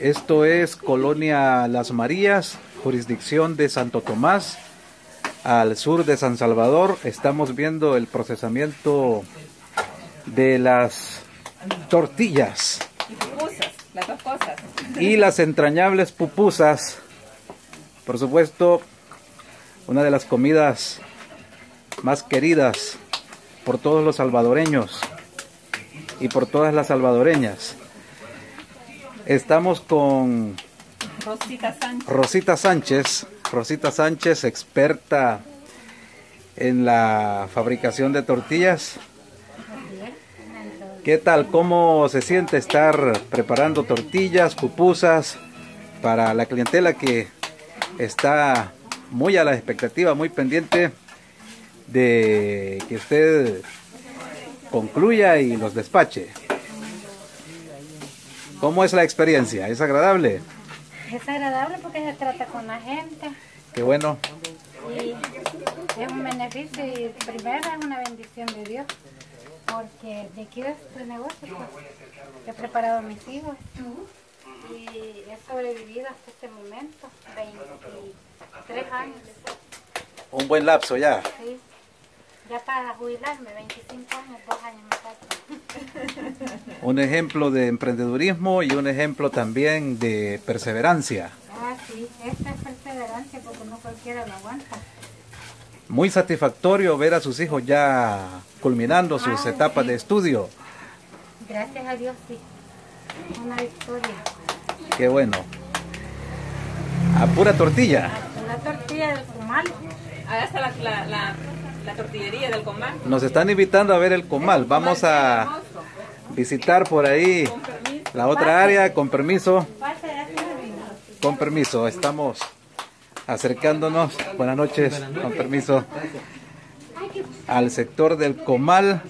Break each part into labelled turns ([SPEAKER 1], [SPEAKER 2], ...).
[SPEAKER 1] Esto es Colonia Las Marías, jurisdicción de Santo Tomás, al sur de San Salvador. Estamos viendo el procesamiento de las tortillas.
[SPEAKER 2] Y pupusas, las dos cosas.
[SPEAKER 1] Y las entrañables pupusas. Por supuesto, una de las comidas más queridas por todos los salvadoreños y por todas las salvadoreñas. Estamos con
[SPEAKER 2] Rosita Sánchez.
[SPEAKER 1] Rosita Sánchez. Rosita Sánchez, experta en la fabricación de tortillas. ¿Qué tal? ¿Cómo se siente estar preparando tortillas, pupusas para la clientela que está muy a la expectativa, muy pendiente de que usted concluya y los despache? ¿Cómo es la experiencia? ¿Es agradable?
[SPEAKER 3] Es agradable porque se trata con la gente
[SPEAKER 1] Qué bueno.
[SPEAKER 3] y es un beneficio y primero es una bendición de Dios porque de aquí de este negocio pues, he preparado a mis hijos y he sobrevivido hasta este momento, 23 años,
[SPEAKER 1] Un buen lapso ya.
[SPEAKER 3] sí. Ya para jubilarme, 25 años, dos años me faltan.
[SPEAKER 1] Un ejemplo de emprendedurismo y un ejemplo también de perseverancia.
[SPEAKER 3] Ah, sí, esta es perseverancia porque no cualquiera lo aguanta.
[SPEAKER 1] Muy satisfactorio ver a sus hijos ya culminando sus
[SPEAKER 3] Ah,
[SPEAKER 1] etapas
[SPEAKER 3] sí.
[SPEAKER 1] de estudio.
[SPEAKER 3] Gracias a Dios, sí. Una victoria.
[SPEAKER 1] Qué bueno. A pura tortilla.
[SPEAKER 3] La tortilla del comal.
[SPEAKER 2] Allá está la, la, la, la tortillería del comal.
[SPEAKER 1] Nos están invitando a ver el comal. Vamos a visitar por ahí la otra área. Con permiso. Con permiso. Estamos acercándonos. Buenas noches. Con permiso. Al sector del comal.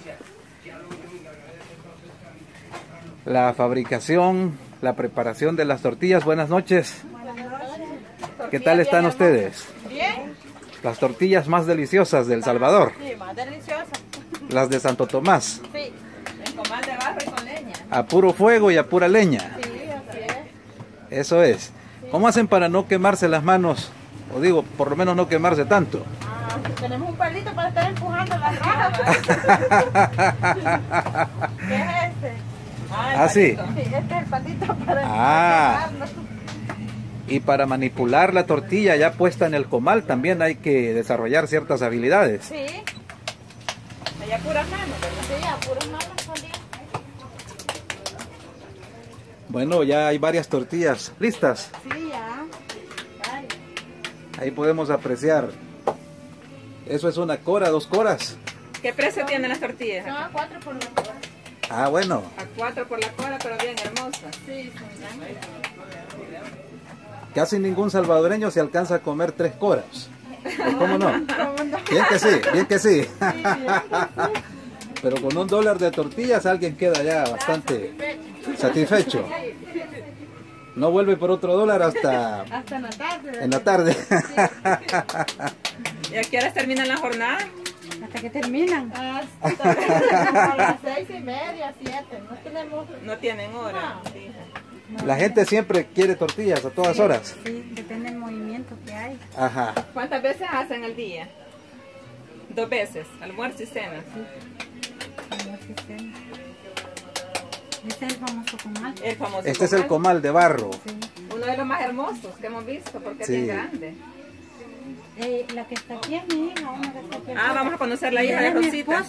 [SPEAKER 1] La fabricación, la preparación de las tortillas. Buenas noches. ¿Qué tal están ustedes?
[SPEAKER 2] Bien.
[SPEAKER 1] Las tortillas más deliciosas del Salvador.
[SPEAKER 2] Sí, más deliciosa.
[SPEAKER 1] Las de Santo Tomás.
[SPEAKER 2] Sí. El comal de barro y con leña.
[SPEAKER 1] A puro fuego y a pura leña.
[SPEAKER 2] Sí, así es.
[SPEAKER 1] Eso es. ¿Cómo hacen para no quemarse las manos? O digo, por lo menos no quemarse tanto.
[SPEAKER 2] Ah, tenemos un palito para estar empujando las rajas. ¿Qué es este? Ah, el
[SPEAKER 1] Ah. Sí,
[SPEAKER 2] este es el palito para
[SPEAKER 1] Ah. Y para manipular la tortilla ya puesta en el comal también hay que desarrollar ciertas habilidades.
[SPEAKER 2] Sí. Allá puras manos, ¿verdad? Sí, a puras manos también.
[SPEAKER 1] Bueno, ya hay varias tortillas listas.
[SPEAKER 2] Sí, ya.
[SPEAKER 1] Ahí podemos apreciar. Eso es una cora, dos coras.
[SPEAKER 2] ¿Qué precio tienen las tortillas?
[SPEAKER 3] No, cuatro por la hora.
[SPEAKER 1] Ah, bueno.
[SPEAKER 2] A cuatro por la cola, pero bien hermosas. Sí, son
[SPEAKER 1] Casi ningún salvadoreño se alcanza a comer tres coras. ¿Cómo no? Bien que sí, bien que sí. Pero con un dólar de tortillas alguien queda ya bastante satisfecho. No vuelve por otro dólar hasta
[SPEAKER 2] Hasta en la tarde.
[SPEAKER 1] en la tarde.
[SPEAKER 2] ¿Y a qué horas terminan la jornada?
[SPEAKER 3] Hasta que terminan.
[SPEAKER 2] Hasta a las seis y media, siete. No tenemos... No tienen hora. Sí.
[SPEAKER 1] La gente siempre quiere tortillas a todas horas.
[SPEAKER 3] Sí, depende del movimiento que hay.
[SPEAKER 1] Ajá.
[SPEAKER 2] ¿Cuántas veces hacen al día? Dos veces, almuerzo y cena.
[SPEAKER 3] Este es el famoso comal.
[SPEAKER 2] El famoso
[SPEAKER 1] Este es el comal de barro.
[SPEAKER 3] Sí.
[SPEAKER 2] Uno de los más hermosos que hemos visto porque
[SPEAKER 1] Sí.
[SPEAKER 2] es bien grande.
[SPEAKER 3] Eh, la que está aquí es mi hija, una que está aquí.
[SPEAKER 2] Ah, vamos a conocer la hija de Rosita.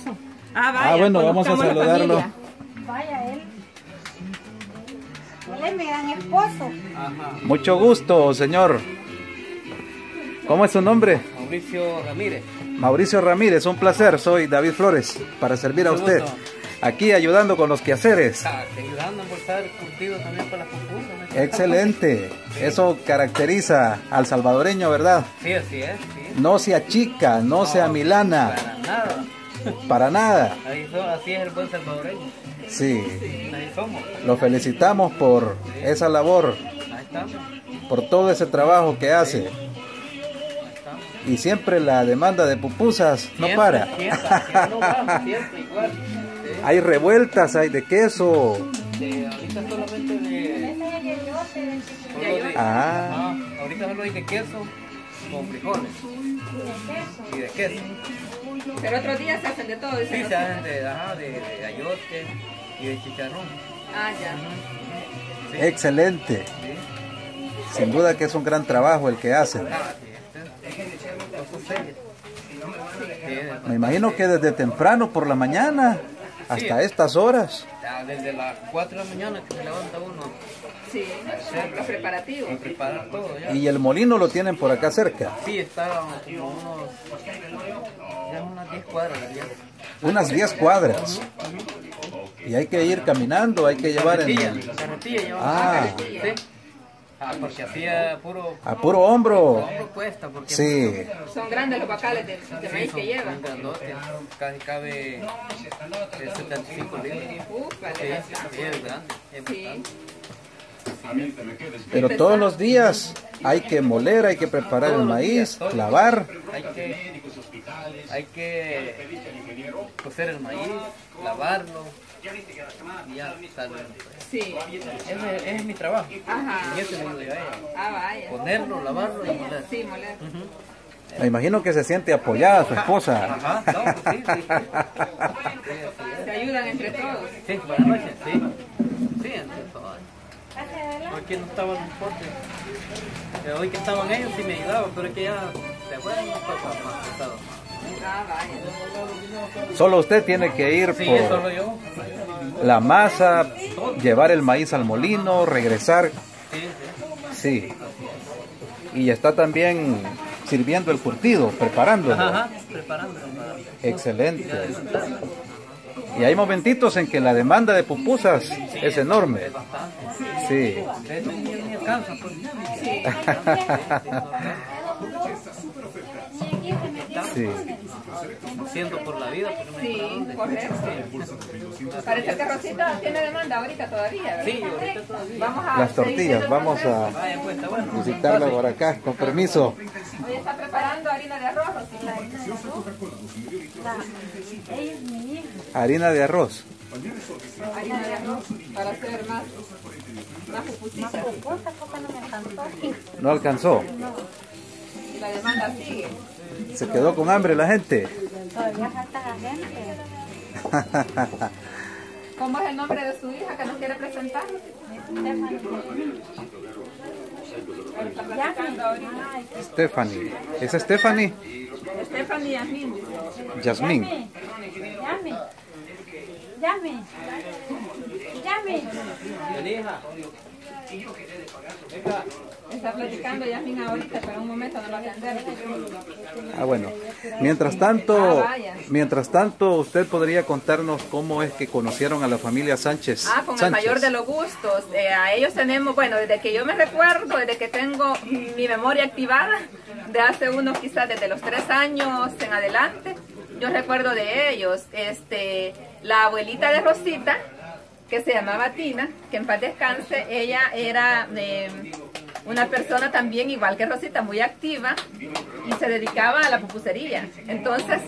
[SPEAKER 2] Ah, vaya,
[SPEAKER 1] Ah, bueno, vamos a saludarlo.
[SPEAKER 3] Vaya, él. Él es mi gran esposo.
[SPEAKER 1] Mucho gusto, señor. ¿Cómo es su nombre?
[SPEAKER 4] Mauricio Ramírez.
[SPEAKER 1] Mauricio Ramírez, un placer. Soy David Flores para servir a usted.
[SPEAKER 4] gusto.
[SPEAKER 1] Aquí ayudando con los quehaceres.
[SPEAKER 4] Ah, ayudando a estar curtido también con las pupusas. ¿no?
[SPEAKER 1] Excelente. Eso caracteriza al salvadoreño, ¿verdad?
[SPEAKER 4] Sí, así es. Sí.
[SPEAKER 1] No se achica, no se amilana,
[SPEAKER 4] Para nada.
[SPEAKER 1] para nada.
[SPEAKER 4] Así es el buen salvadoreño.
[SPEAKER 1] Sí, lo felicitamos por esa labor, por todo ese trabajo que hace. Y siempre la demanda de pupusas no para. Hay revueltas, hay de queso,
[SPEAKER 4] ahorita solamente de...
[SPEAKER 1] Ah.
[SPEAKER 4] Ahorita solo hay de queso con frijoles y de queso.
[SPEAKER 2] Pero otros días se hacen de todo.
[SPEAKER 4] Sí, se hacen de, ajá, de, de ayote y de chicharrón.
[SPEAKER 2] Ah, ya.
[SPEAKER 1] Excelente.
[SPEAKER 4] Sí.
[SPEAKER 1] Sin duda que es un gran trabajo el que hacen. Me imagino que desde temprano por la mañana hasta estas horas.
[SPEAKER 4] Desde las 4 de la mañana que se levanta uno
[SPEAKER 2] Sí, los preparativos.
[SPEAKER 4] a preparar todo ya.
[SPEAKER 1] Y el molino lo tienen por acá cerca.
[SPEAKER 4] Sí, está como unos, ya unas 10 cuadras.
[SPEAKER 1] Unas 10 cuadras. Y hay que ir caminando, hay que llevar en,
[SPEAKER 4] Carretilla.
[SPEAKER 1] Ah.
[SPEAKER 4] Sí. Ah, porque hacía puro
[SPEAKER 1] a puro hombro.
[SPEAKER 4] hombro cuesta porque
[SPEAKER 1] Sí,
[SPEAKER 2] Son grandes los bacales de, de
[SPEAKER 4] Sí,
[SPEAKER 2] maíz que llevan.
[SPEAKER 4] son grandotes, casi cabe eh, 75 litros.
[SPEAKER 2] Uf,
[SPEAKER 4] Sí,
[SPEAKER 2] vale,
[SPEAKER 4] sí, es grande. es
[SPEAKER 2] Sí.
[SPEAKER 1] pero todos los días hay que moler, hay que preparar el
[SPEAKER 4] Todos días,
[SPEAKER 1] maíz,
[SPEAKER 4] los
[SPEAKER 1] clavar.
[SPEAKER 4] días. Hay que, hay que cocer el maíz, lavarlo ya sale.
[SPEAKER 2] Sí.
[SPEAKER 4] Ese, ese es mi trabajo.
[SPEAKER 2] Ajá.
[SPEAKER 4] Y eso le digo yo a ella.
[SPEAKER 2] Ah, vaya.
[SPEAKER 4] Ponerlo, lavarlo y moler.
[SPEAKER 2] Sí, moler.
[SPEAKER 1] Me imagino que se siente apoyada su esposa.
[SPEAKER 4] Ajá, no, pues sí, sí. Sí,
[SPEAKER 2] Se ayudan entre todos.
[SPEAKER 4] es. Sí, buenas noches, sí. Sí, entre todos. Porque no estaban los portes. Eh, Hoy que estaban ellos sí me ayudaban, pero es que ya se fueron no fue más
[SPEAKER 1] Solo usted tiene que ir por la masa, llevar el maíz al molino, regresar.
[SPEAKER 4] Sí.
[SPEAKER 1] Y está también sirviendo el curtido, preparándolo.
[SPEAKER 4] Ajá, preparándolo para
[SPEAKER 1] Excelente. Y hay momentitos en que la demanda de pupusas es enorme. Sí.
[SPEAKER 4] De hecho, ni, ni alcanza, pues.
[SPEAKER 1] Sí.
[SPEAKER 4] Haciendo por la vida,
[SPEAKER 2] Sí, correcto. Parece que Rosita tiene demanda ahorita todavía, ¿verdad?
[SPEAKER 4] Sí, ahorita todavía.
[SPEAKER 2] Vamos a
[SPEAKER 1] Las tortillas, vamos a
[SPEAKER 4] Vaya, pues,
[SPEAKER 1] visitarla por acá, con permiso.
[SPEAKER 2] Hoy está preparando harina de arroz, Rosita.
[SPEAKER 1] Harina de arroz.
[SPEAKER 2] Harina de arroz para hacer más,
[SPEAKER 3] no me encantó.
[SPEAKER 1] No alcanzó.
[SPEAKER 2] Y la demanda sigue.
[SPEAKER 1] Se quedó con hambre la gente.
[SPEAKER 3] Todavía falta la gente.
[SPEAKER 2] ¿Cómo es el nombre de su hija que nos quiere presentar? Ahorita.
[SPEAKER 1] Stephanie. ¿Es Stephanie?
[SPEAKER 2] Stephanie Yasmin.
[SPEAKER 1] Yasmín.
[SPEAKER 3] Llame. Llame. Llame.
[SPEAKER 4] Elija.
[SPEAKER 2] Está platicando Yasmin ahorita, pero un momento no va a atender.
[SPEAKER 1] Ah, bueno. Mientras tanto,
[SPEAKER 2] Ah,
[SPEAKER 1] mientras tanto, usted podría contarnos cómo es que conocieron a la familia Sánchez.
[SPEAKER 2] Ah, con el mayor de los gustos. Eh, a ellos tenemos, bueno, desde que yo me recuerdo, desde que tengo mi memoria activada, de hace unos quizás desde los tres años en adelante, yo recuerdo de ellos, este, la abuelita de Rosita, que se llamaba Tina, que en paz descanse, ella era eh, una persona también igual que Rosita, muy activa y se dedicaba a la pupusería. Entonces,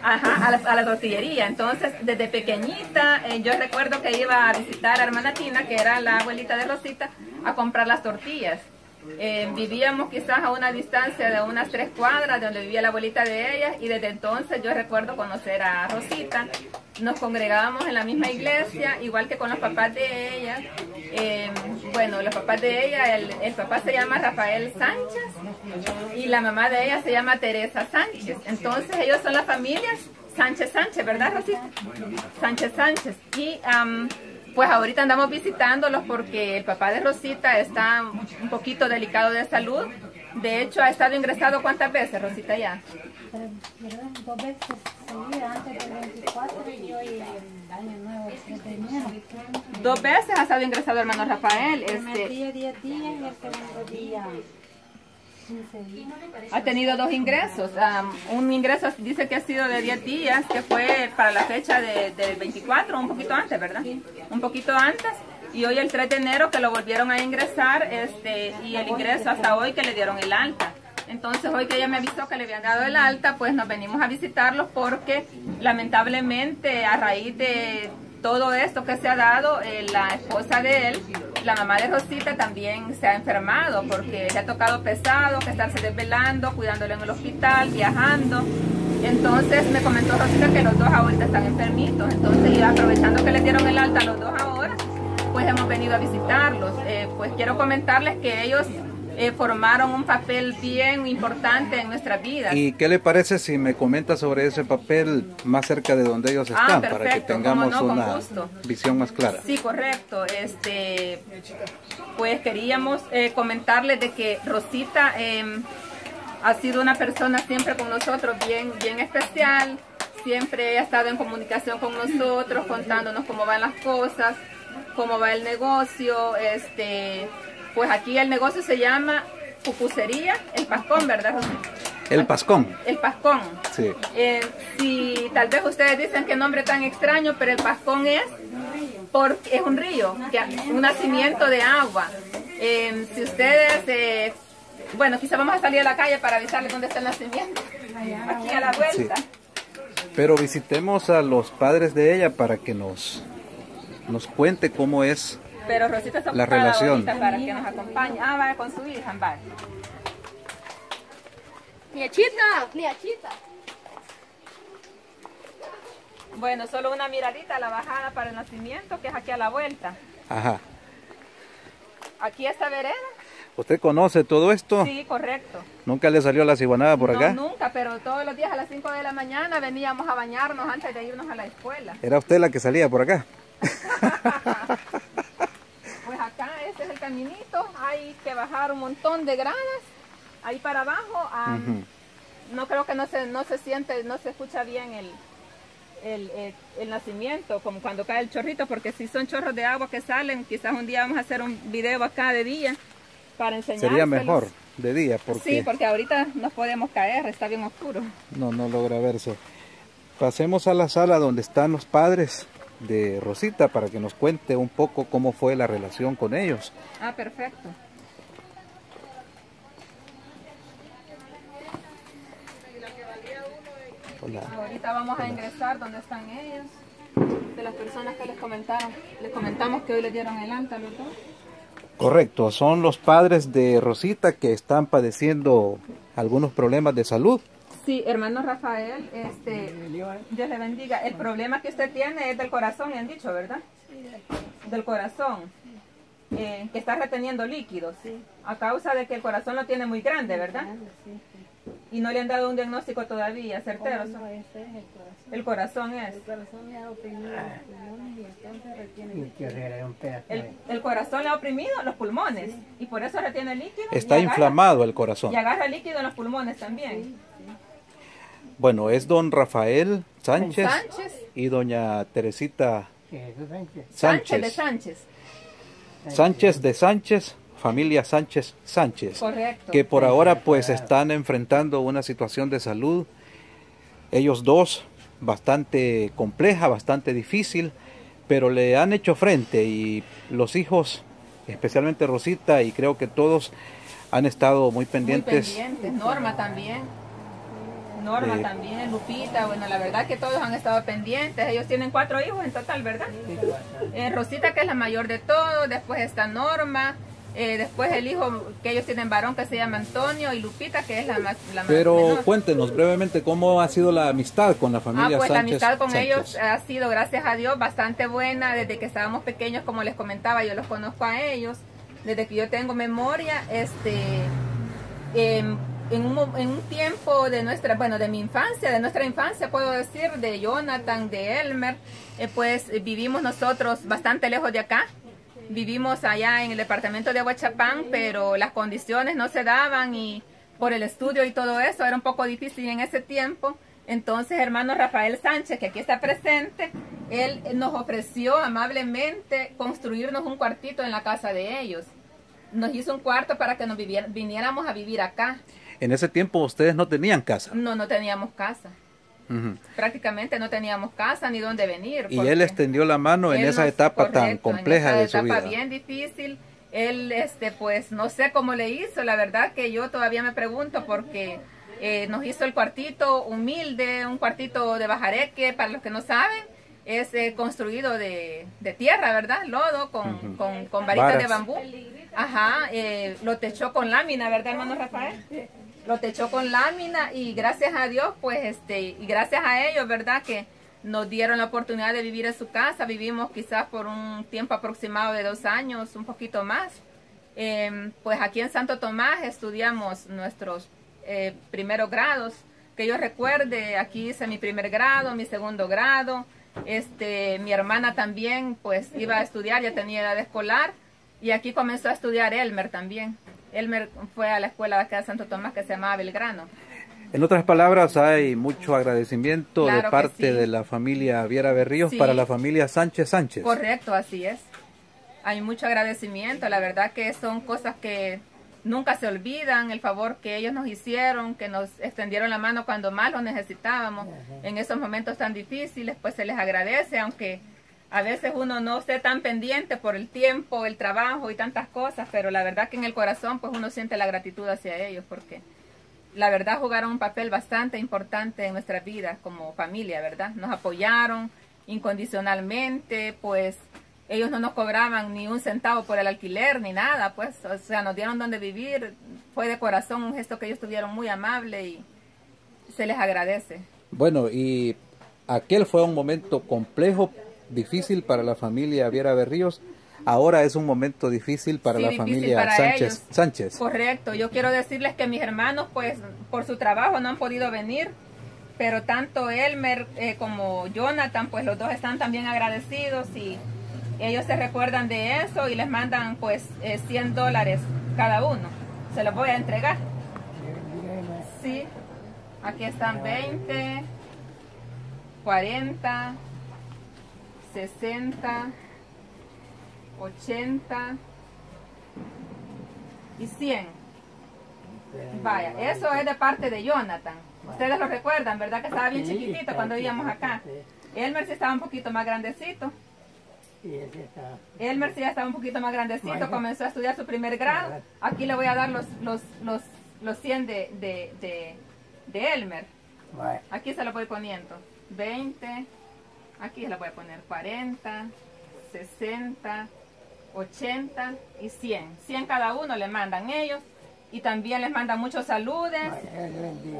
[SPEAKER 2] ajá, a la, a la tortillería. Entonces, desde pequeñita, eh, yo recuerdo que iba a visitar a hermana Tina, que era la abuelita de Rosita, a comprar las tortillas. Eh, vivíamos quizás a una distancia de unas tres cuadras de donde vivía la abuelita de ella y desde entonces yo recuerdo conocer a Rosita. Nos congregábamos en la misma iglesia, igual que con los papás de ella. Eh, bueno, los papás de ella, el, papá se llama Rafael Sánchez y la mamá de ella se llama Teresa Sánchez. Entonces ellos son las familias Sánchez Sánchez, ¿verdad Rosita? Sánchez Sánchez. Y pues ahorita andamos visitándolos porque el papá de Rosita está un poquito delicado de salud. De hecho, ha estado ingresado cuántas veces, Rosita, ya.
[SPEAKER 3] Dos veces seguidas, antes del 24 y el año nuevo, el 7 de enero.
[SPEAKER 2] Dos veces ha estado ingresado hermano Rafael.
[SPEAKER 3] El primer
[SPEAKER 2] Este,
[SPEAKER 3] día 10 días y el segundo día 15 días.
[SPEAKER 2] Ha tenido dos ingresos. Am, un ingreso dice que ha sido de 10 días, que fue para la fecha de- del 24, un poquito antes, ¿verdad? Un poquito antes. Y hoy el 3 de enero que lo volvieron a ingresar este, y el ingreso hasta hoy que le dieron el alta. Entonces hoy que ella me avisó que le habían dado el alta, pues nos venimos a visitarlos porque lamentablemente a raíz de, todo esto que se ha dado, eh, la esposa de él, la mamá de Rosita también se ha enfermado porque le ha tocado pesado, que estarse desvelando, cuidándole en el hospital, viajando. Entonces me comentó Rosita que los dos ahorita están enfermitos. Entonces, aprovechando que le dieron el alta a los dos ahora, pues hemos venido a visitarlos. Eh, pues quiero comentarles que ellos eh, formaron un papel bien importante en nuestra vida.
[SPEAKER 1] ¿Y qué le parece si me comenta sobre ese papel más cerca de donde ellos
[SPEAKER 2] Ah,
[SPEAKER 1] están
[SPEAKER 2] perfecto,
[SPEAKER 1] para que tengamos
[SPEAKER 2] no,
[SPEAKER 1] una visión más clara?
[SPEAKER 2] Sí, correcto. Este, pues queríamos eh, comentarles de que Rosita eh, ha sido una persona siempre con nosotros bien, bien especial. Siempre ha estado en comunicación con nosotros, contándonos cómo van las cosas, cómo va el negocio. Este, pues aquí el negocio se llama Pupusería El Pascón, ¿verdad, Rosita?
[SPEAKER 1] El Pascón,
[SPEAKER 2] El Pascón.
[SPEAKER 1] sí.
[SPEAKER 2] Eh, si tal vez ustedes dicen que nombre tan extraño, pero el Pascón es porque es un río, que- un nacimiento de agua. Eh, si ustedes, eh, bueno, quizá vamos a salir a la calle para avisarles dónde está el nacimiento. Aquí a la vuelta.
[SPEAKER 1] Pero visitemos a los padres de ella para que nos, nos cuente cómo es.
[SPEAKER 2] Pero Rosita está
[SPEAKER 1] La
[SPEAKER 2] ocupada
[SPEAKER 1] relación.
[SPEAKER 2] ahorita para que nos acompañe. Ah, va con su hija, va.
[SPEAKER 5] Niechita.
[SPEAKER 2] Bueno, solo una miradita a la bajada para el nacimiento, que es aquí a la vuelta.
[SPEAKER 1] Ajá.
[SPEAKER 2] Aquí esta vereda.
[SPEAKER 1] ¿Usted conoce todo esto?
[SPEAKER 2] Sí, correcto.
[SPEAKER 1] ¿Nunca le salió la ciguanada por
[SPEAKER 2] no,
[SPEAKER 1] acá?
[SPEAKER 2] nunca, pero todos los días a las 5 de la mañana veníamos a bañarnos antes de irnos a la escuela.
[SPEAKER 1] ¿Era usted la que salía por acá?
[SPEAKER 2] Pues acá este es el caminito, hay que bajar un montón de gradas, ahí para abajo. ah. No creo que no se, no se siente, no se escucha bien el, el, el- el nacimiento, como cuando cae el chorrito, porque si son chorros de agua que salen, quizás un día vamos a hacer un video acá de día para enseñar.
[SPEAKER 1] Sería mejor de día porque
[SPEAKER 2] Sí, porque ahorita nos podemos caer, está bien oscuro.
[SPEAKER 1] no, no logra verse. Pasemos a la sala donde están los padres de Rosita para que nos cuente un poco cómo fue la relación con ellos.
[SPEAKER 2] Ah, perfecto.
[SPEAKER 1] Hola.
[SPEAKER 2] Ahorita vamos a ingresar donde están ellos, de las personas que les comentaron, les comentamos que hoy les dieron el alta dos.
[SPEAKER 1] Correcto, son los padres de Rosita que están padeciendo algunos problemas de salud.
[SPEAKER 2] Sí, hermano Rafael, este, Dios le bendiga. El problema que usted tiene es del corazón, le han dicho, ¿verdad? Del corazón, eh, que está reteniendo líquidos, a causa de que el corazón lo tiene muy grande, ¿verdad? Y no le han dado un diagnóstico todavía, certero.
[SPEAKER 5] No, ese es el corazón.
[SPEAKER 2] El corazón es.
[SPEAKER 5] El corazón le ha oprimido los pulmones y entonces retiene
[SPEAKER 2] El, el corazón le ha oprimido los pulmones y por eso retiene líquido.
[SPEAKER 1] Está
[SPEAKER 2] agarra-
[SPEAKER 1] inflamado el corazón.
[SPEAKER 2] Y agarra líquido en los pulmones también.
[SPEAKER 1] Bueno, es don Rafael Sánchez,
[SPEAKER 2] Sánchez.
[SPEAKER 1] y doña Teresita
[SPEAKER 2] Sánchez de
[SPEAKER 1] Sánchez.
[SPEAKER 2] Sánchez.
[SPEAKER 1] Sánchez de Sánchez, familia Sánchez Sánchez.
[SPEAKER 2] Correcto.
[SPEAKER 1] que por ahora pues están enfrentando una situación de salud, ellos dos, bastante compleja, bastante difícil, pero le han hecho frente y los hijos, especialmente Rosita y creo que todos han estado muy
[SPEAKER 2] Muy
[SPEAKER 1] pendientes.
[SPEAKER 2] pendientes. Norma también. Norma también, Lupita, bueno, la verdad que todos han estado pendientes. Ellos tienen cuatro hijos en total, ¿verdad? Eh, Rosita, que es la mayor de todos, después está Norma, eh, después el hijo que ellos tienen varón que se llama Antonio y Lupita, que es la más, la más
[SPEAKER 1] Pero
[SPEAKER 2] menor.
[SPEAKER 1] cuéntenos brevemente cómo ha sido la amistad con la
[SPEAKER 2] Ah,
[SPEAKER 1] familia
[SPEAKER 2] pues la amistad con
[SPEAKER 1] Sánchez.
[SPEAKER 2] ellos ha sido, gracias a Dios, bastante buena. Desde que estábamos pequeños, como les comentaba, yo los conozco a ellos. Desde que yo tengo memoria, este, em, en, un, en un tiempo de nuestra, bueno, de mi infancia, de nuestra infancia, puedo decir, de Jonathan, de Elmer, eh, pues eh, vivimos nosotros bastante lejos de acá. Vivimos allá en el departamento de Aguachapán, pero las condiciones no se daban y por el estudio y todo eso era un poco difícil en ese tiempo. Entonces, hermano Rafael Sánchez, que aquí está presente, él nos ofreció amablemente construirnos un cuartito en la casa de ellos. Nos hizo un cuarto para que nos viniéramos a vivir acá.
[SPEAKER 1] En ese tiempo ustedes no tenían casa.
[SPEAKER 2] No, no teníamos casa.
[SPEAKER 1] Ujú.
[SPEAKER 2] Prácticamente no teníamos casa ni dónde venir.
[SPEAKER 1] Y él extendió la mano en esa etapa tan
[SPEAKER 2] correcto, en
[SPEAKER 1] compleja
[SPEAKER 2] esa
[SPEAKER 1] de su
[SPEAKER 2] etapa
[SPEAKER 1] vida.
[SPEAKER 2] bien difícil. Él, este, pues, no sé cómo le hizo. La verdad que yo todavía me pregunto porque eh, nos hizo el cuartito humilde, un cuartito de bajareque, para los que no saben. es eh, construido de, de, tierra, ¿verdad? Lodo con, con, con varitas
[SPEAKER 1] Varas.
[SPEAKER 2] de bambú. Ajá, eh, lo techó con lámina, ¿verdad, hermano Rafael? Lo techó con lámina y gracias a Dios, pues, este, y gracias a ellos, ¿verdad? Que nos dieron la oportunidad de vivir en su casa. Vivimos quizás por un tiempo aproximado de dos años, un poquito más. Eh, pues aquí en Santo Tomás estudiamos nuestros eh, primeros grados. Que yo recuerde, aquí hice mi primer grado, mi segundo grado. Este, mi hermana también, pues, iba a estudiar, ya tenía edad escolar. Y aquí comenzó a estudiar Elmer también. Elmer fue a la escuela de acá de Santo Tomás que se llamaba Belgrano.
[SPEAKER 1] En otras palabras, hay mucho agradecimiento
[SPEAKER 2] Claro
[SPEAKER 1] de parte
[SPEAKER 2] sí.
[SPEAKER 1] de la familia Viera Berríos
[SPEAKER 2] Sí.
[SPEAKER 1] para la familia Sánchez Sánchez.
[SPEAKER 2] Correcto, así es. Hay mucho agradecimiento, la verdad que son cosas que nunca se olvidan, el favor que ellos nos hicieron, que nos extendieron la mano cuando más lo necesitábamos, en esos momentos tan difíciles, pues se les agradece, aunque a veces uno no esté tan pendiente por el tiempo, el trabajo y tantas cosas, pero la verdad que en el corazón pues uno siente la gratitud hacia ellos, porque la verdad jugaron un papel bastante importante en nuestras vidas como familia, ¿verdad? Nos apoyaron incondicionalmente, pues ellos no nos cobraban ni un centavo por el alquiler ni nada, pues, o sea, nos dieron donde vivir, fue de corazón un gesto que ellos tuvieron muy amable y se les agradece.
[SPEAKER 1] Bueno, y aquel fue un momento complejo, difícil para la familia Viera Berríos. Ahora es un momento difícil para
[SPEAKER 2] Sí,
[SPEAKER 1] la
[SPEAKER 2] difícil
[SPEAKER 1] familia
[SPEAKER 2] para
[SPEAKER 1] Sánchez
[SPEAKER 2] ellos.
[SPEAKER 1] Sánchez.
[SPEAKER 2] Correcto, yo quiero decirles que mis hermanos, pues, por su trabajo no han podido venir, pero tanto Elmer eh, como Jonathan, pues los dos están también agradecidos y ellos se recuerdan de eso y les mandan, pues, eh, 100 dólares cada uno. Se los voy a entregar. Sí, aquí están 20, 40, 60, 80 y 100. Vaya, eso es de parte de Jonathan. Ustedes lo recuerdan, ¿verdad? Que estaba bien chiquitito cuando íbamos acá. Elmer sí estaba un poquito más grandecito. Elmer sí ya estaba un poquito más grandecito, comenzó a estudiar su primer grado. Aquí le voy a dar los, los, los, los 100 de, de, de, de Elmer. Aquí se lo voy poniendo. 20. Aquí lo voy a poner 40, 60, 80 y 100. 100 cada uno le mandan ellos. Y también les mandan muchos saludes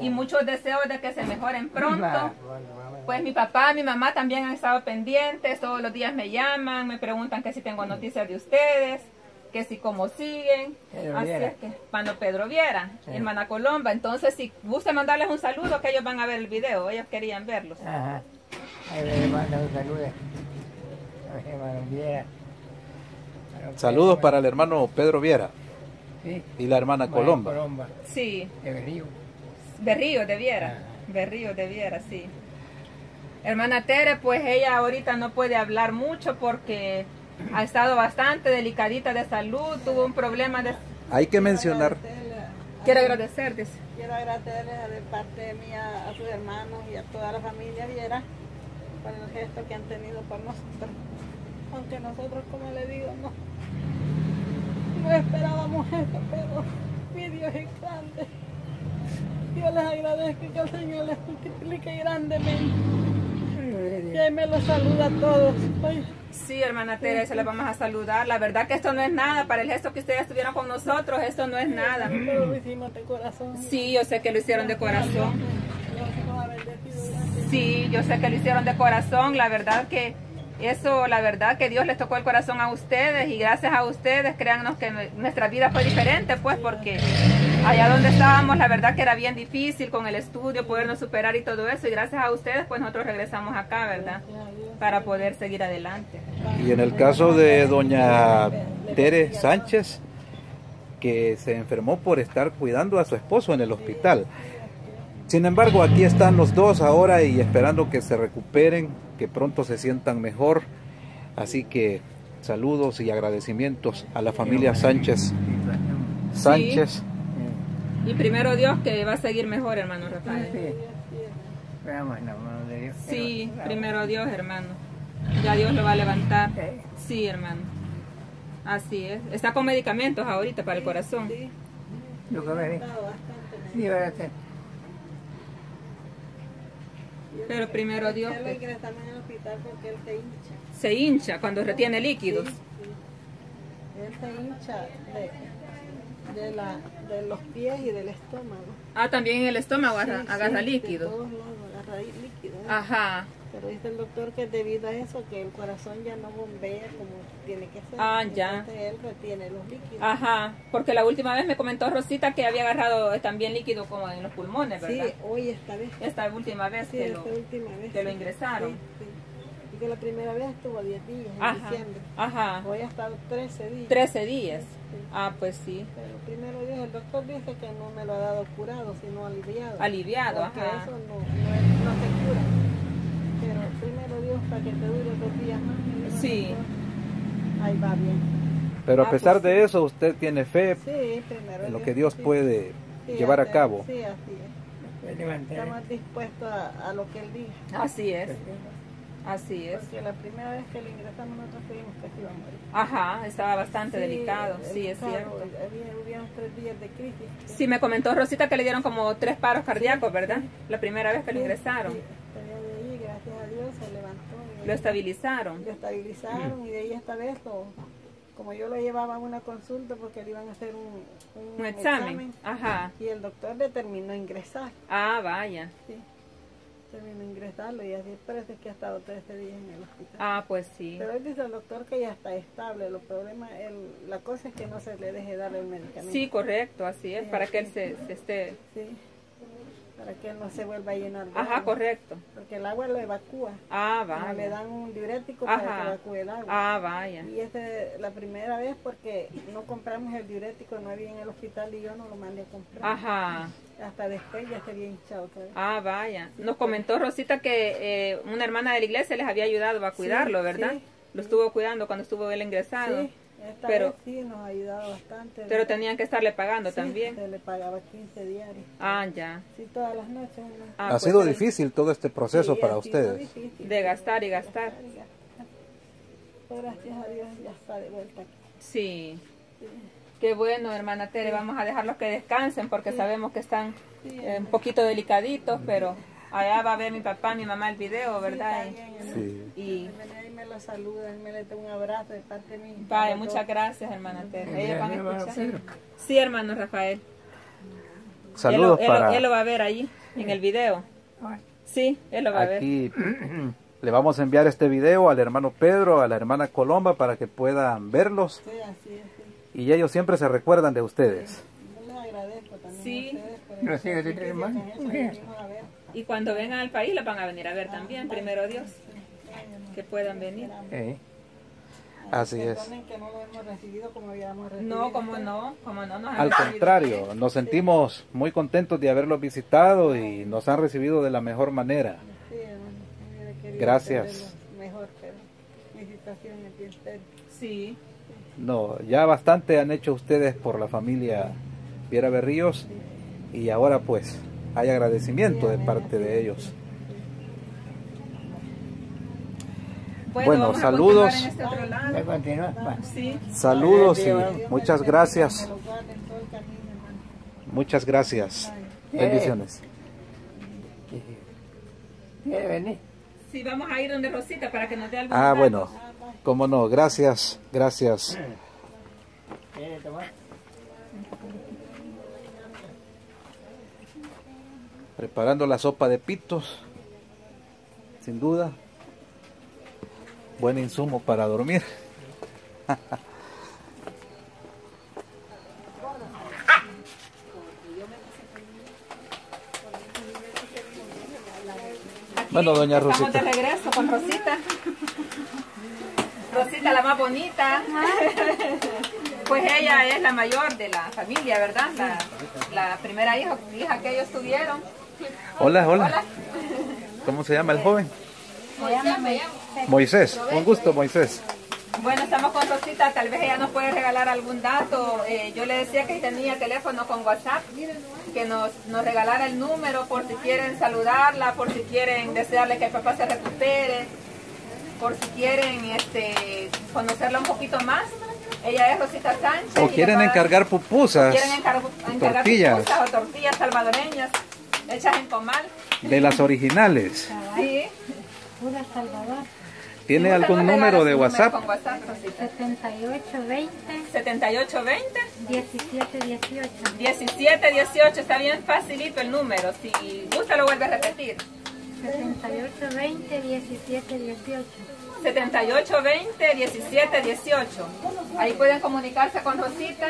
[SPEAKER 2] y muchos deseos de que se mejoren pronto.
[SPEAKER 5] Vamos.
[SPEAKER 2] Pues mi papá, mi mamá también han estado pendientes, todos los días me llaman, me preguntan que si tengo noticias de ustedes, que si cómo siguen.
[SPEAKER 5] Pedro
[SPEAKER 2] Así
[SPEAKER 5] Viera.
[SPEAKER 2] es que cuando Pedro Viera,
[SPEAKER 5] Sí.
[SPEAKER 2] hermana Colomba, entonces si gusta mandarles un saludo, que ellos van a ver el video, ellos querían verlos.
[SPEAKER 5] Ajá. Ahí le manda un saludo. A ver, hermano Viera. Hermano
[SPEAKER 1] Saludos para el hermano Pedro Viera
[SPEAKER 5] Sí.
[SPEAKER 1] y la hermana
[SPEAKER 5] María
[SPEAKER 1] Colomba.
[SPEAKER 5] Colomba.
[SPEAKER 2] Sí,
[SPEAKER 5] De Berrío.
[SPEAKER 2] Berrío de Viera. Berrío de Viera, sí. Hermana Tere, pues ella ahorita no puede hablar mucho porque ha estado bastante delicadita de salud, tuvo un problema de...
[SPEAKER 1] Hay que mencionar,
[SPEAKER 2] Quiero agradecer, dice.
[SPEAKER 6] Quiero agradecerles de parte mía a sus hermanos y a toda la familia Viera por el gesto que han tenido por nosotros. Aunque nosotros, como le digo, no, no esperábamos eso, pero mi Dios es grande. Yo les agradezco que el Señor les multiplique grandemente. Y ahí me los saluda a todos.
[SPEAKER 2] Sí, hermana Teresa, les vamos a saludar. La verdad que esto no es nada. Para el gesto que ustedes estuvieron con nosotros, esto no es nada.
[SPEAKER 6] pero lo hicimos de corazón.
[SPEAKER 2] Sí, yo sé que lo hicieron de corazón.
[SPEAKER 6] Dios nos ha bendecido grandemente.
[SPEAKER 2] Sí, yo sé que lo hicieron de corazón. La verdad que eso, la verdad que Dios les tocó el corazón a ustedes y gracias a ustedes, créannos que nue- nuestra vida fue diferente, pues, porque allá donde estábamos, la verdad que era bien difícil con el estudio, podernos superar y todo eso. Y gracias a ustedes, pues nosotros regresamos acá, ¿verdad? Para poder seguir adelante.
[SPEAKER 1] y en el caso de doña Tere Sánchez, que se enfermó por estar cuidando a su esposo en el hospital. Sin embargo, aquí están los dos ahora y esperando que se recuperen, que pronto se sientan mejor. Así que saludos y agradecimientos a la familia Sánchez. Sánchez.
[SPEAKER 2] Y primero Dios que va a seguir mejor, hermano Rafael.
[SPEAKER 5] Sí. Veamos en la mano de Dios.
[SPEAKER 2] Sí, primero Dios, hermano. Ya Dios lo va a levantar.
[SPEAKER 5] Sí.
[SPEAKER 2] Sí, hermano. Así es. Está con medicamentos ahorita para el corazón.
[SPEAKER 5] Yo que ver. Sí, ser.
[SPEAKER 2] Pero primero Dios.
[SPEAKER 6] Él lo ingresaron en el hospital porque él se hincha.
[SPEAKER 2] Se hincha cuando retiene líquidos.
[SPEAKER 6] Sí, sí. Él se hincha de, de, la, de los pies y del estómago.
[SPEAKER 2] Ah, también en el estómago agarra,
[SPEAKER 6] Sí,
[SPEAKER 2] agarra
[SPEAKER 6] sí,
[SPEAKER 2] líquido.
[SPEAKER 6] De todos lados agarra líquido. ¿eh?
[SPEAKER 2] Ajá.
[SPEAKER 6] Pero dice el doctor que debido a eso que el corazón ya no bombea como tiene que ser.
[SPEAKER 2] Ah, ya.
[SPEAKER 6] Entonces él retiene los líquidos.
[SPEAKER 2] Ajá. Porque la última vez me comentó Rosita que había agarrado también líquido como en los pulmones,
[SPEAKER 6] sí,
[SPEAKER 2] ¿verdad?
[SPEAKER 6] hoy esta vez.
[SPEAKER 2] Esta última vez
[SPEAKER 6] Sí,
[SPEAKER 2] que
[SPEAKER 6] esta
[SPEAKER 2] lo...
[SPEAKER 6] última vez.
[SPEAKER 2] que lo
[SPEAKER 6] sí.
[SPEAKER 2] ingresaron.
[SPEAKER 6] Sí, sí. Y que la primera vez estuvo 10 días en
[SPEAKER 2] Ajá.
[SPEAKER 6] diciembre.
[SPEAKER 2] Ajá.
[SPEAKER 6] Hoy ha estado 13 días.
[SPEAKER 2] 13 días.
[SPEAKER 6] Sí.
[SPEAKER 2] Ah, pues sí.
[SPEAKER 6] Pero primero Dios, el doctor dice que no me lo ha dado curado, sino aliviado.
[SPEAKER 2] Aliviado,
[SPEAKER 6] Porque
[SPEAKER 2] ajá.
[SPEAKER 6] eso no, no, es- no se cura. Para que te dure dos días más.
[SPEAKER 2] Sí.
[SPEAKER 6] doctor, Ahí va bien.
[SPEAKER 1] Pero a
[SPEAKER 2] Ah,
[SPEAKER 1] pesar
[SPEAKER 2] pues
[SPEAKER 1] de eso, usted tiene fe
[SPEAKER 6] Sí, primero
[SPEAKER 1] en lo que Dios
[SPEAKER 6] sí.
[SPEAKER 1] puede
[SPEAKER 6] Sí,
[SPEAKER 1] llevar a cabo.
[SPEAKER 6] Sí, así es. Estamos dispuestos a, a lo que Él diga.
[SPEAKER 2] Así es. Así es.
[SPEAKER 6] Porque la primera vez que le ingresamos nosotros creímos que se iba a morir.
[SPEAKER 2] Ajá, estaba bastante
[SPEAKER 6] Sí,
[SPEAKER 2] delicado.
[SPEAKER 6] el
[SPEAKER 2] Sí, es
[SPEAKER 6] carro,
[SPEAKER 2] cierto.
[SPEAKER 6] Había, hubieron tres días de crisis.
[SPEAKER 2] Sí, me comentó Rosita que le dieron como tres paros cardíacos, ¿verdad? La primera vez que lo ingresaron.
[SPEAKER 6] Sí, salió de ahí, gracias a Dios, se levantó. y-
[SPEAKER 2] Lo estabilizaron.
[SPEAKER 6] Lo estabilizaron y de ahí esta vez, lo- como yo lo llevaba a una consulta porque le iban a hacer un, un
[SPEAKER 2] Un examen. Ajá.
[SPEAKER 6] y el doctor determinó ingresar.
[SPEAKER 2] Ah, vaya.
[SPEAKER 6] Sí, terminó ingresarlo y así parece que ha estado 13 días en el hospital.
[SPEAKER 2] Ah, pues sí.
[SPEAKER 6] Pero él dice el doctor que ya está estable. Los problemas, el- la cosa es que no se le deje dar el medicamento.
[SPEAKER 2] Sí, correcto, así es,
[SPEAKER 6] Sí,
[SPEAKER 2] para que él se esté...
[SPEAKER 6] Sí, para que no se vuelva a llenar de
[SPEAKER 2] Ajá,
[SPEAKER 6] agua.
[SPEAKER 2] correcto.
[SPEAKER 6] Porque el agua lo evacúa.
[SPEAKER 2] Ah,
[SPEAKER 6] No, le
[SPEAKER 2] vaya.
[SPEAKER 6] dan un diurético para que evacúe el agua.
[SPEAKER 2] Ah, vaya.
[SPEAKER 6] Y esta es la primera vez porque no compramos el diurético, no había en el hospital y yo no lo mandé a comprar.
[SPEAKER 2] Ajá.
[SPEAKER 6] Hasta después ya se había hinchado otra vez.
[SPEAKER 2] Ah, vaya. Nos comentó Rosita que eh, una hermana de la iglesia les había ayudado a cuidarlo, ¿verdad?
[SPEAKER 6] sí,
[SPEAKER 2] Lo estuvo cuidando cuando estuvo él ingresado.
[SPEAKER 6] Sí, esta
[SPEAKER 2] pero-
[SPEAKER 6] vez sí nos ha ayudado bastante.
[SPEAKER 2] Pero tenían que estarle pagando
[SPEAKER 6] Sí,
[SPEAKER 2] también.
[SPEAKER 6] Se le pagaba 15 diarios.
[SPEAKER 2] Ah, ya.
[SPEAKER 6] Sí, todas las noches. una-
[SPEAKER 2] Ah,
[SPEAKER 1] ha
[SPEAKER 2] pues
[SPEAKER 1] sido difícil todo este proceso
[SPEAKER 6] Sí,
[SPEAKER 1] para
[SPEAKER 6] ha sido
[SPEAKER 1] ustedes.
[SPEAKER 6] difícil.
[SPEAKER 2] De gastar y gastar.
[SPEAKER 6] Gastar y gastar. Pero gracias a Dios ya está de vuelta aquí.
[SPEAKER 2] Sí.
[SPEAKER 6] Sí.
[SPEAKER 2] Qué bueno, hermana Tere. Vamos a dejarlos que descansen porque sabemos que están
[SPEAKER 6] Sí,
[SPEAKER 2] eh, un poquito delicaditos, pero allá va a ver mi papá, mi mamá el video, ¿verdad?
[SPEAKER 6] Bien.
[SPEAKER 2] Y
[SPEAKER 6] Lo saludan, me le da un abrazo de parte mía. Los
[SPEAKER 2] muchas gracias, hermana Tere. Ellos van a
[SPEAKER 5] hermano
[SPEAKER 2] escuchar. Sí, hermano Rafael.
[SPEAKER 1] Saludos
[SPEAKER 2] él,
[SPEAKER 1] para
[SPEAKER 2] él lo va a ver ahí, en el video. Sí, él lo va a ver.
[SPEAKER 1] aquí. Le vamos a enviar este video al hermano Pedro, a la hermana Colomba para que puedan verlos
[SPEAKER 6] Sí, así es. sí.
[SPEAKER 1] y ellos siempre se recuerdan de ustedes.
[SPEAKER 6] Yo les agradezco también
[SPEAKER 2] Sí.
[SPEAKER 6] a ustedes por el.
[SPEAKER 2] Y cuando vengan al país, la van a venir a ver también, primero Dios. Que puedan venir.
[SPEAKER 5] Eh,
[SPEAKER 1] Así es.
[SPEAKER 6] Que no lo hemos recibido como habíamos recibido.
[SPEAKER 2] No, como no, como no nos han
[SPEAKER 1] Al contrario,
[SPEAKER 2] bien.
[SPEAKER 1] nos sentimos muy contentos de haberlos visitado y nos han recibido de la mejor manera.
[SPEAKER 6] Sí, hermano.
[SPEAKER 1] Gracias.
[SPEAKER 6] Mejor, pero mi situación es bien seria.
[SPEAKER 2] Sí,
[SPEAKER 1] No, ya bastante han hecho ustedes por la familia Viera Berríos y ahora pues hay agradecimiento de parte de ellos. Bueno, saludos.
[SPEAKER 2] este. Sí,
[SPEAKER 1] Saludos y muchas gracias. Muchas gracias. Bendiciones.
[SPEAKER 5] ¿Quiere venir?
[SPEAKER 2] sí, vamos a ir donde Rosita para que nos dé algún
[SPEAKER 1] Ah,
[SPEAKER 2] dato.
[SPEAKER 1] bueno, cómo no, gracias, gracias.
[SPEAKER 5] ¿Quiere tomar?
[SPEAKER 1] Preparando la sopa de pitos, sin duda. Buen insumo para dormir. Bueno, doña
[SPEAKER 2] Estamos
[SPEAKER 1] Rosita.
[SPEAKER 2] de regreso con Rosita. Rosita, la más bonita. Pues ella es la mayor de la familia, ¿verdad? La, la primera hija, hija que ellos tuvieron.
[SPEAKER 1] Hola, hola.
[SPEAKER 2] Hola.
[SPEAKER 1] ¿Cómo se llama el joven? Moisés. Un gusto, Moisés.
[SPEAKER 2] Bueno, estamos con Rosita, tal vez ella nos puede regalar algún dato. Eh, yo le decía que tenía teléfono con WhatsApp, que nos, nos regalara el número por si quieren saludarla, por si quieren desearle que el papá se recupere, por si quieren este, conocerla un poquito más. Ella es Rosita Sánchez.
[SPEAKER 1] O quieren encargar
[SPEAKER 2] o
[SPEAKER 1] pupusas,
[SPEAKER 2] quieren encar- encargar
[SPEAKER 1] tortillas.
[SPEAKER 2] pupusas o tortillas salvadoreñas hechas en comal.
[SPEAKER 1] de las originales.
[SPEAKER 2] Sí.
[SPEAKER 3] Pura Salvador.
[SPEAKER 1] ¿Tiene algún número de WhatsApp?
[SPEAKER 2] Con WhatsApp, Rosita.
[SPEAKER 3] 7820
[SPEAKER 2] 7820
[SPEAKER 3] 1718.
[SPEAKER 2] 1718, está bien facilito el número. Si gusta lo vuelve a repetir.
[SPEAKER 3] 7820 1718.
[SPEAKER 2] 7820 1718. Ahí pueden comunicarse con Rosita.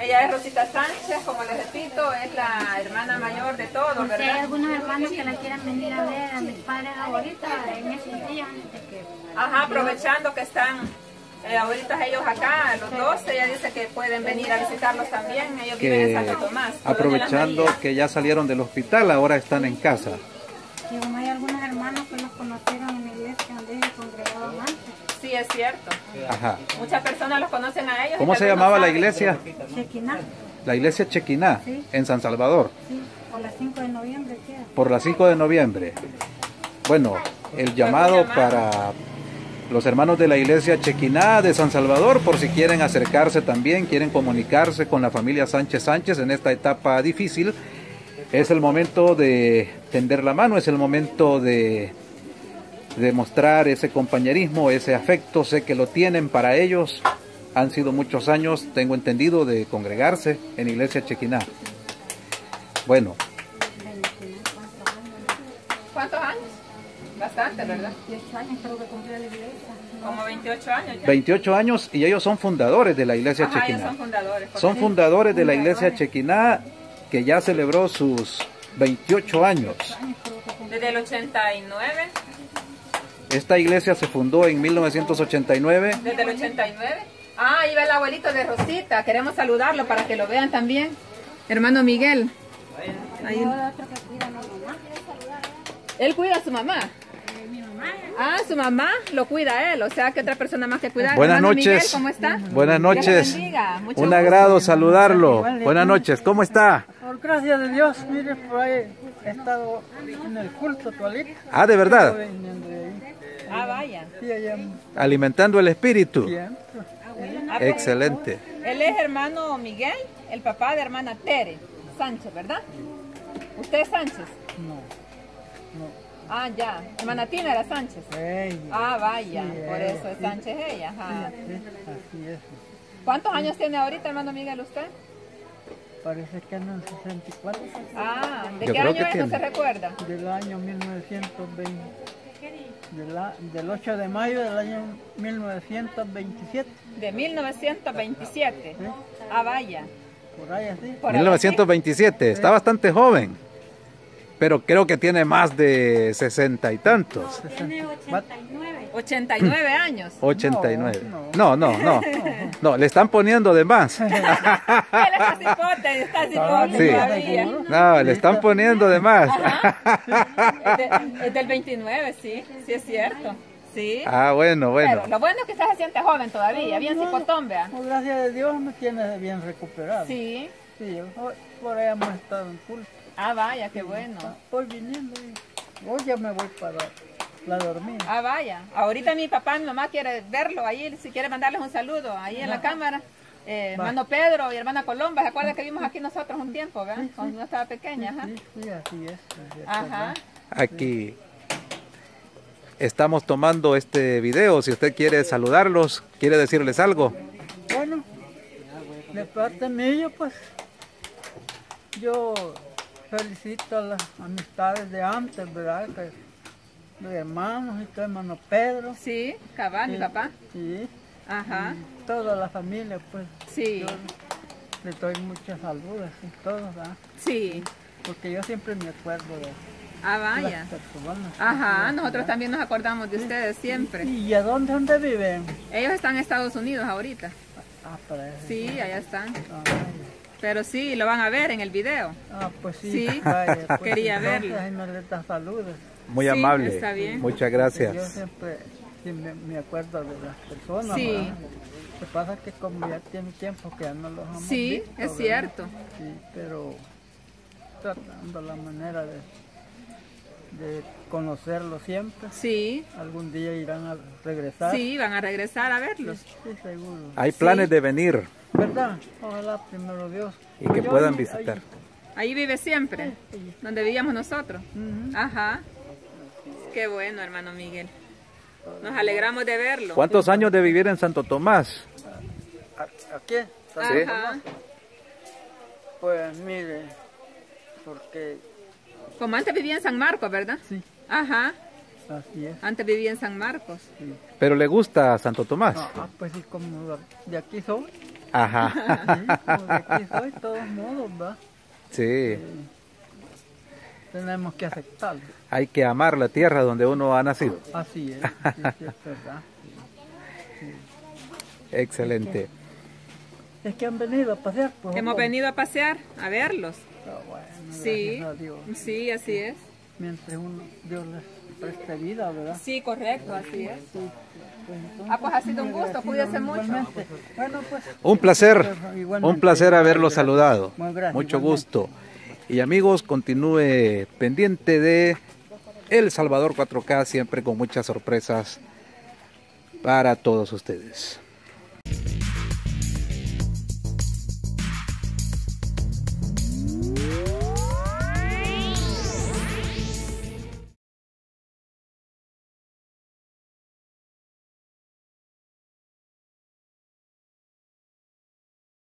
[SPEAKER 2] Ella es Rosita Sánchez, como les repito, es la hermana mayor de todos,
[SPEAKER 3] Si hay
[SPEAKER 2] ¿verdad?
[SPEAKER 3] algunos hermanos que la quieran venir a ver a mis padres ahorita, en estos días, antes que
[SPEAKER 2] Ajá, aprovechando que están eh, ahorita ellos acá, los dos, ella dice que pueden venir a visitarlos también. Ellos viven en
[SPEAKER 1] Que
[SPEAKER 2] Santo Tomás.
[SPEAKER 1] Aprovechando que ya salieron del hospital, ahora están en casa.
[SPEAKER 3] Y hay algunos hermanos que los conocieron en la iglesia donde ellos
[SPEAKER 2] Sí, es cierto.
[SPEAKER 1] Ajá.
[SPEAKER 2] Muchas personas los conocen a ellos.
[SPEAKER 1] ¿Cómo se llamaba la iglesia?
[SPEAKER 3] Chequiná,
[SPEAKER 1] La iglesia Chequiná,
[SPEAKER 3] Sí.
[SPEAKER 1] en San Salvador,
[SPEAKER 3] sí, por las 5 de noviembre queda.
[SPEAKER 1] por las 5 de noviembre. Bueno, el llamado para los hermanos de la iglesia Chequiná de San Salvador, por si quieren acercarse también, quieren comunicarse con la familia Sánchez Sánchez en esta etapa difícil, es el momento de tender la mano, es el momento de demostrar ese compañerismo, ese afecto, sé que lo tienen para ellos. Han sido muchos años, tengo entendido, de congregarse en iglesia Chequiná. Bueno,
[SPEAKER 2] ¿Cuántos años? Bastante, ¿verdad?
[SPEAKER 3] 18 años creo que cumplió la iglesia.
[SPEAKER 2] Como 28 años ya.
[SPEAKER 1] 28 años y ellos son fundadores de la iglesia
[SPEAKER 2] Ajá, ellos
[SPEAKER 1] Chequiná.
[SPEAKER 2] son fundadores.
[SPEAKER 1] Son fundadores de la iglesia Chequiná que ya celebró sus 28 años.
[SPEAKER 2] Desde el 89,
[SPEAKER 1] Esta iglesia se fundó en 1989.
[SPEAKER 2] desde el 89. Ah, ahí va el abuelito de Rosita. Queremos saludarlo para que lo vean también. Hermano Miguel. Ahí. Él cuida a su mamá.
[SPEAKER 3] Mamá,
[SPEAKER 2] Ah, su mamá lo cuida él, o sea que otra persona más que cuidar.
[SPEAKER 1] Buenas
[SPEAKER 2] Hermano
[SPEAKER 1] noches.
[SPEAKER 2] Miguel, ¿Cómo está?
[SPEAKER 1] Buenas noches. Un
[SPEAKER 2] gusto.
[SPEAKER 1] agrado saludarlo. Buenas noches. ¿Cómo está?
[SPEAKER 7] Por gracia de Dios, mire, por ahí he estado en el culto actualito.
[SPEAKER 1] Ah, de verdad.
[SPEAKER 2] Ah, vaya.
[SPEAKER 7] Sí, allá
[SPEAKER 1] Alimentando el espíritu.
[SPEAKER 2] Ah,
[SPEAKER 1] Excelente.
[SPEAKER 2] Él es hermano Miguel, el papá de hermana Tere Sánchez, ¿verdad? ¿Usted es Sánchez?
[SPEAKER 7] No,
[SPEAKER 2] Ah, ya. Hermana Tina era Sánchez. Ah, vaya.
[SPEAKER 7] Sí,
[SPEAKER 2] Por
[SPEAKER 7] eh,
[SPEAKER 2] eso es
[SPEAKER 7] sí.
[SPEAKER 2] Sánchez ella. Ajá.
[SPEAKER 7] sí, así es.
[SPEAKER 2] ¿Cuántos años tiene ahorita, hermano Miguel, usted?
[SPEAKER 7] Parece que en 64
[SPEAKER 2] Ah, ¿de
[SPEAKER 1] Yo
[SPEAKER 2] qué año es? ¿No se recuerda?
[SPEAKER 7] del año 1920. de la- del 8 de mayo del año 1927.
[SPEAKER 2] De 1927.
[SPEAKER 7] ¿sí?
[SPEAKER 2] Ah, vaya.
[SPEAKER 7] Por ahí así.
[SPEAKER 2] Por ahí
[SPEAKER 1] 1927. Está bastante joven. Pero creo que tiene más de 60 y tantos.
[SPEAKER 3] tiene 89.
[SPEAKER 2] 89 años.
[SPEAKER 1] 89.
[SPEAKER 7] No,
[SPEAKER 1] No, no, no. No, le están poniendo de más.
[SPEAKER 2] Él está cipote, está cipote
[SPEAKER 1] Sí.
[SPEAKER 2] todavía.
[SPEAKER 1] No, le están poniendo de más.
[SPEAKER 2] Es, de- es del 29, sí, sí es cierto. Sí.
[SPEAKER 1] Ah, bueno, bueno.
[SPEAKER 2] Pero lo bueno es que usted se siente joven todavía, bien cipotón, vea.
[SPEAKER 7] Por gracia de Dios me tiene bien recuperado.
[SPEAKER 2] Sí.
[SPEAKER 7] Sí, hoy- por ahí hemos estado en culto.
[SPEAKER 2] Ah, vaya, qué bueno.
[SPEAKER 7] Voy viniendo y hoy ya me voy para la dormida.
[SPEAKER 2] Ah, vaya. Ahorita mi papá y mi mamá quiere verlo ahí, si quiere mandarles un saludo ahí en la cámara. Eh, hermano Pedro y hermana Colomba, ¿se acuerda que vimos aquí nosotros un tiempo, verdad? Cuando yo estaba pequeña, ajá.
[SPEAKER 7] Sí, sí, así es.
[SPEAKER 2] Ajá.
[SPEAKER 1] Aquí estamos tomando este video. Si usted quiere saludarlos, quiere decirles algo.
[SPEAKER 7] Bueno, de parte mía, pues yo felicito a las amistades de antes, ¿verdad? Que los hermanos y todo, hermano Pedro.
[SPEAKER 2] Sí, cabal, mi
[SPEAKER 7] Sí,
[SPEAKER 2] papá.
[SPEAKER 7] Sí,
[SPEAKER 2] Ajá.
[SPEAKER 7] y toda la familia, pues.
[SPEAKER 2] Sí,
[SPEAKER 7] Yo les doy muchas saludos y todo, ¿verdad?
[SPEAKER 2] sí.
[SPEAKER 7] Porque yo siempre me acuerdo de
[SPEAKER 2] Ah, vaya.
[SPEAKER 7] personas.
[SPEAKER 2] Ajá, nosotros también nos acordamos de ustedes siempre.
[SPEAKER 7] ¿Y a dónde, dónde viven?
[SPEAKER 2] Ellos están en Estados Unidos ahorita.
[SPEAKER 7] Ah, para eso.
[SPEAKER 2] Sí, allá están.
[SPEAKER 7] Ah,
[SPEAKER 2] Pero sí, lo van a ver en el video.
[SPEAKER 7] ah, pues sí.
[SPEAKER 2] Sí,
[SPEAKER 7] vaya, pues,
[SPEAKER 2] quería verlo.
[SPEAKER 7] Saludos.
[SPEAKER 1] Muy
[SPEAKER 2] Sí,
[SPEAKER 1] amable.
[SPEAKER 2] está bien.
[SPEAKER 1] Muchas
[SPEAKER 7] Yo
[SPEAKER 1] gracias.
[SPEAKER 7] siempre sí, me, me acuerdo de las personas.
[SPEAKER 2] Sí.
[SPEAKER 7] ¿verdad? Lo que pasa es que como ya tiene tiempo que ya no los hemos
[SPEAKER 2] Sí,
[SPEAKER 7] visto,
[SPEAKER 2] es
[SPEAKER 7] ¿verdad?
[SPEAKER 2] cierto.
[SPEAKER 7] Sí, pero tratando la manera de, de conocerlos siempre.
[SPEAKER 2] Sí,
[SPEAKER 7] Algún día irán a regresar.
[SPEAKER 2] sí, van a regresar a verlos.
[SPEAKER 7] Sí, seguro.
[SPEAKER 1] Hay planes de venir.
[SPEAKER 7] ¿Verdad? Ojalá primero Dios.
[SPEAKER 1] Y que
[SPEAKER 7] Yo
[SPEAKER 1] puedan visitar.
[SPEAKER 7] ahí
[SPEAKER 2] Ahí vive siempre, donde vivíamos nosotros. Ajá. Qué bueno, hermano Miguel. Nos alegramos de verlo.
[SPEAKER 1] ¿Cuántos años de vivir en Santo Tomás?
[SPEAKER 7] ¿Aquí?
[SPEAKER 2] Ajá.
[SPEAKER 7] Pues mire, porque
[SPEAKER 2] Como antes vivía en San Marcos, ¿verdad?
[SPEAKER 7] Sí.
[SPEAKER 2] Ajá.
[SPEAKER 7] así es.
[SPEAKER 2] Antes vivía en San Marcos.
[SPEAKER 1] ¿Pero le gusta Santo Tomás?
[SPEAKER 7] Ah, pues sí, como de aquí soy,
[SPEAKER 1] Ajá.
[SPEAKER 7] sí, aquí soy, de todos modos, ¿va?
[SPEAKER 1] Sí.
[SPEAKER 7] Tenemos que aceptarlo.
[SPEAKER 1] Hay que amar la tierra donde uno ha nacido.
[SPEAKER 7] Así es, sí, sí, es verdad.
[SPEAKER 1] Excelente.
[SPEAKER 7] Es que han venido a pasear, pues.
[SPEAKER 2] Hemos
[SPEAKER 7] hombre.
[SPEAKER 2] venido a pasear, a verlos.
[SPEAKER 7] Ah, bueno,
[SPEAKER 2] Sí.
[SPEAKER 7] gracias a Dios.
[SPEAKER 2] Sí, así es.
[SPEAKER 7] Mientras uno, Dios les preste vida, ¿verdad?
[SPEAKER 2] Sí, correcto, así es. Ah, pues ha sido un gusto, cuídese mucho.
[SPEAKER 7] Bueno, pues.
[SPEAKER 1] Un placer, un placer haberlo saludado.
[SPEAKER 7] Gracias,
[SPEAKER 1] Mucho gusto. Y amigos, continúe pendiente de El Salvador 4K, siempre con muchas sorpresas para todos ustedes.